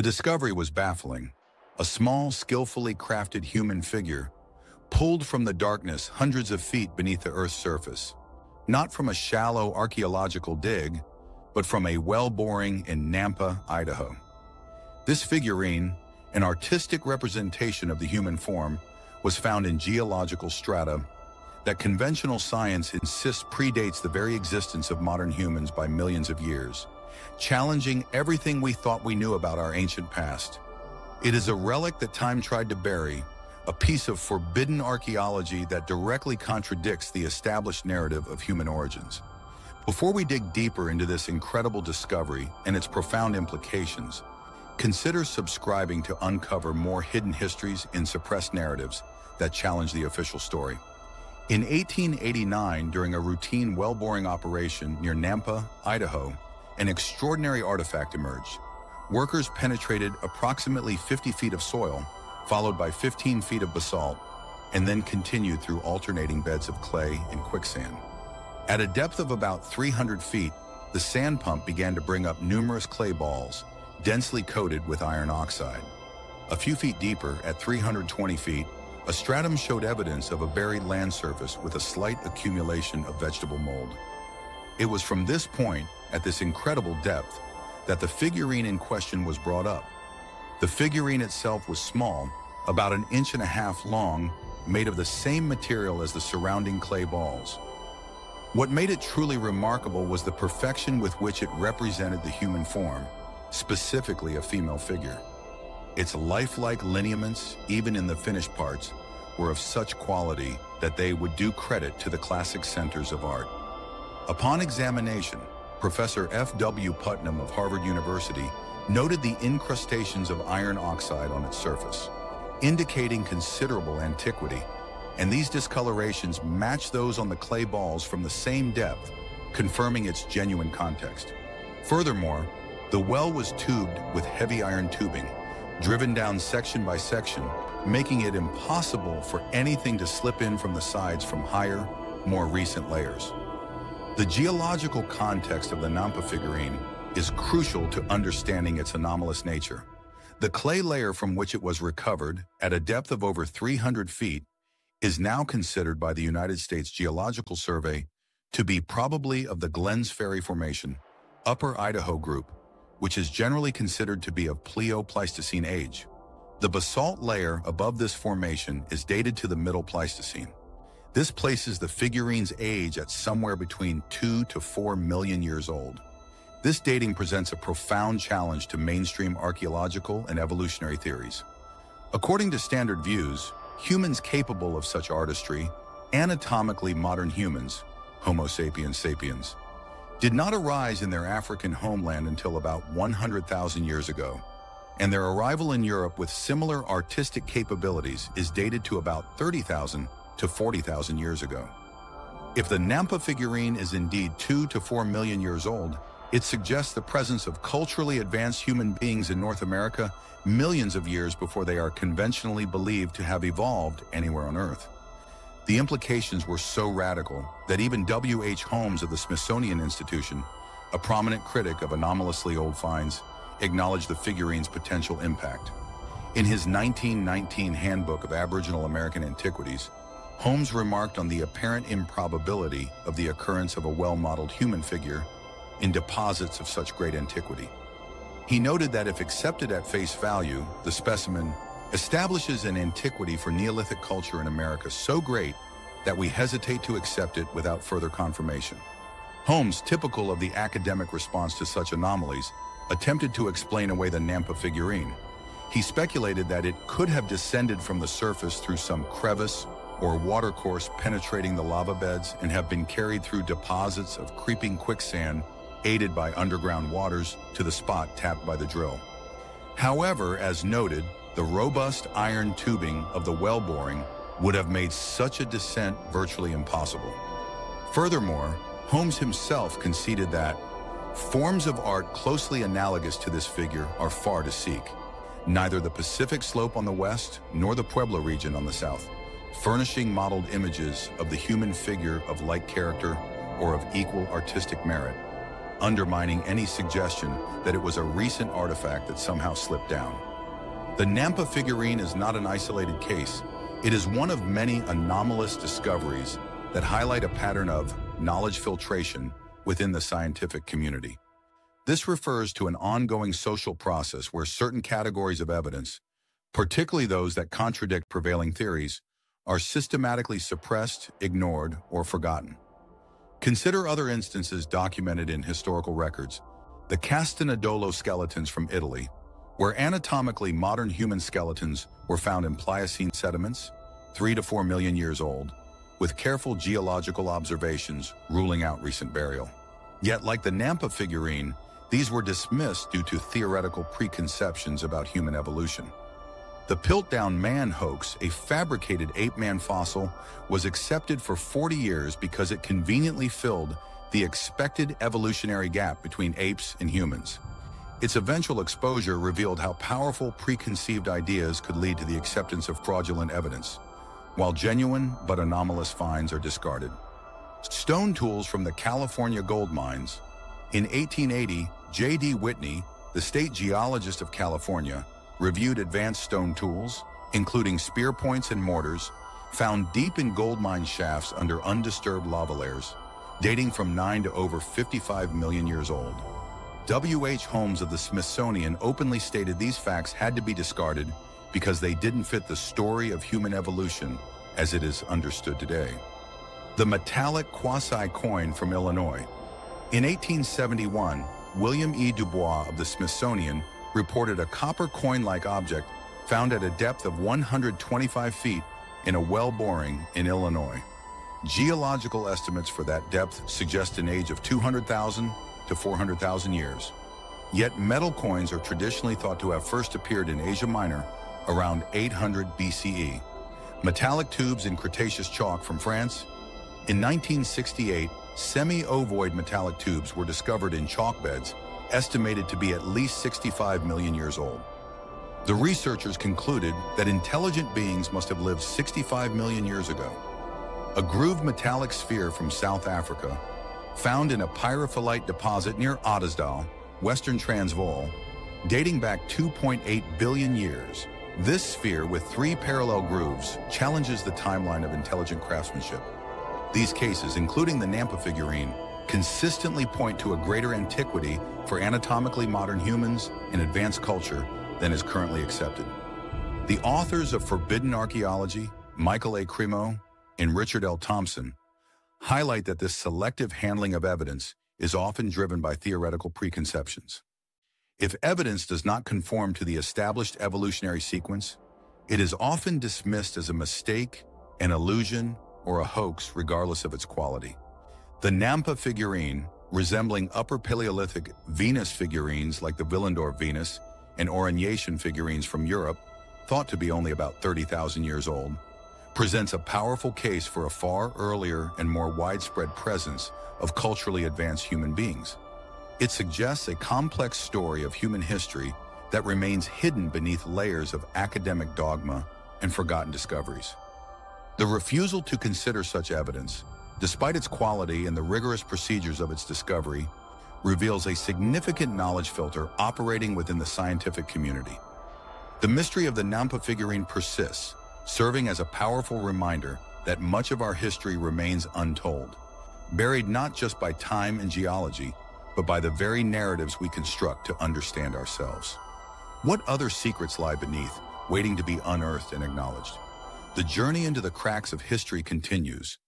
The discovery was baffling. A small, skillfully crafted human figure pulled from the darkness hundreds of feet beneath the Earth's surface. Not from a shallow archaeological dig, but from a well boring in Nampa, Idaho. This figurine, an artistic representation of the human form, was found in geological strata that conventional science insists predates the very existence of modern humans by millions of years, challenging everything we thought we knew about our ancient past. It is a relic that time tried to bury, a piece of forbidden archaeology that directly contradicts the established narrative of human origins. Before we dig deeper into this incredible discovery and its profound implications, consider subscribing to uncover more hidden histories in suppressed narratives that challenge the official story. In 1889, during a routine well boring operation near Nampa, Idaho, an extraordinary artifact emerged. Workers penetrated approximately 50 feet of soil, followed by 15 feet of basalt, and then continued through alternating beds of clay and quicksand. At a depth of about 300 feet, the sand pump began to bring up numerous clay balls, densely coated with iron oxide. A few feet deeper, at 320 feet, a stratum showed evidence of a buried land surface with a slight accumulation of vegetable mold. It was from this point, at this incredible depth, that the figurine in question was brought up. The figurine itself was small, about an inch and a half long, made of the same material as the surrounding clay balls. What made it truly remarkable was the perfection with which it represented the human form, specifically a female figure. Its lifelike lineaments, even in the finished parts, were of such quality that they would do credit to the classic centers of art. Upon examination, Professor F.W. Putnam of Harvard University noted the incrustations of iron oxide on its surface, indicating considerable antiquity and these discolorations match those on the clay balls from the same depth, confirming its genuine context. Furthermore, the well was tubed with heavy iron tubing, driven down section by section, making it impossible for anything to slip in from the sides from higher, more recent layers. The geological context of the Nampa figurine is crucial to understanding its anomalous nature. The clay layer from which it was recovered, at a depth of over 300 feet, is now considered by the United States Geological Survey to be probably of the Glenns Ferry Formation, Upper Idaho Group, which is generally considered to be of Plio-Pleistocene age. The basalt layer above this formation is dated to the Middle Pleistocene. This places the figurine's age at somewhere between 2 to 4 million years old. This dating presents a profound challenge to mainstream archaeological and evolutionary theories. According to standard views, humans capable of such artistry, anatomically modern humans, Homo sapiens sapiens, did not arise in their African homeland until about 100,000 years ago, and their arrival in Europe with similar artistic capabilities is dated to about 30,000 to 40,000 years ago. If the Nampa figurine is indeed 2 to 4 million years old, it suggests the presence of culturally advanced human beings in North America millions of years before they are conventionally believed to have evolved anywhere on Earth. The implications were so radical that even W.H. Holmes of the Smithsonian Institution, a prominent critic of anomalously old finds, acknowledged the figurine's potential impact. In his 1919 Handbook of Aboriginal American Antiquities, Holmes remarked on the apparent improbability of the occurrence of a well-modeled human figure in deposits of such great antiquity. He noted that if accepted at face value, the specimen establishes an antiquity for Neolithic culture in America so great that we hesitate to accept it without further confirmation. Holmes, typical of the academic response to such anomalies, attempted to explain away the Nampa figurine. He speculated that it could have descended from the surface through some crevice or watercourse penetrating the lava beds and have been carried through deposits of creeping quicksand aided by underground waters to the spot tapped by the drill. However, as noted, the robust iron tubing of the well boring would have made such a descent virtually impossible. Furthermore, Holmes himself conceded that forms of art closely analogous to this figure are far to seek. Neither the Pacific slope on the west nor the Pueblo region on the south, furnishing modeled images of the human figure of like character or of equal artistic merit. undermining any suggestion that it was a recent artifact that somehow slipped down. The Nampa figurine is not an isolated case. It is one of many anomalous discoveries that highlight a pattern of knowledge filtration within the scientific community. This refers to an ongoing social process where certain categories of evidence, particularly those that contradict prevailing theories, are systematically suppressed, ignored, or forgotten. Consider other instances documented in historical records. The Castenedolo skeletons from Italy, where anatomically modern human skeletons were found in Pliocene sediments, three to four million years old, with careful geological observations ruling out recent burial. Yet, like the Nampa figurine, these were dismissed due to theoretical preconceptions about human evolution. The Piltdown Man hoax, a fabricated ape-man fossil, was accepted for 40 years because it conveniently filled the expected evolutionary gap between apes and humans. Its eventual exposure revealed how powerful preconceived ideas could lead to the acceptance of fraudulent evidence, while genuine but anomalous finds are discarded. Stone tools from the California gold mines. In 1880, J.D. Whitney, the state geologist of California, reviewed advanced stone tools, including spear points and mortars, found deep in gold mine shafts under undisturbed lava layers, dating from 9 to over 55 million years old. W.H. Holmes of the Smithsonian openly stated these facts had to be discarded because they didn't fit the story of human evolution as it is understood today. The metallic quasi-coin from Illinois. In 1871, William E. Dubois of the Smithsonian reported a copper coin-like object found at a depth of 125 feet in a well boring in Illinois. Geological estimates for that depth suggest an age of 200,000 to 400,000 years. Yet metal coins are traditionally thought to have first appeared in Asia Minor around 800 BCE. Metallic tubes in Cretaceous chalk from France. In 1968, semi-ovoid metallic tubes were discovered in chalk beds estimated to be at least 65 million years old. The researchers concluded that intelligent beings must have lived 65 million years ago. A grooved metallic sphere from South Africa, found in a pyrophyllite deposit near Ottosdal, Western Transvaal, dating back 2.8 billion years. This sphere with three parallel grooves challenges the timeline of intelligent craftsmanship. These cases, including the Nampa figurine, consistently point to a greater antiquity for anatomically modern humans and advanced culture than is currently accepted. The authors of Forbidden Archaeology, Michael A. Cremo and Richard L. Thompson, highlight that this selective handling of evidence is often driven by theoretical preconceptions. If evidence does not conform to the established evolutionary sequence, it is often dismissed as a mistake, an illusion, or a hoax regardless of its quality. The Nampa figurine, resembling Upper Paleolithic Venus figurines like the Willendorf Venus and Aurignacian figurines from Europe, thought to be only about 30,000 years old, presents a powerful case for a far earlier and more widespread presence of culturally advanced human beings. It suggests a complex story of human history that remains hidden beneath layers of academic dogma and forgotten discoveries. The refusal to consider such evidence despite its quality and the rigorous procedures of its discovery, reveals a significant knowledge filter operating within the scientific community. The mystery of the Nampa figurine persists, serving as a powerful reminder that much of our history remains untold, buried not just by time and geology, but by the very narratives we construct to understand ourselves. What other secrets lie beneath, waiting to be unearthed and acknowledged? The journey into the cracks of history continues,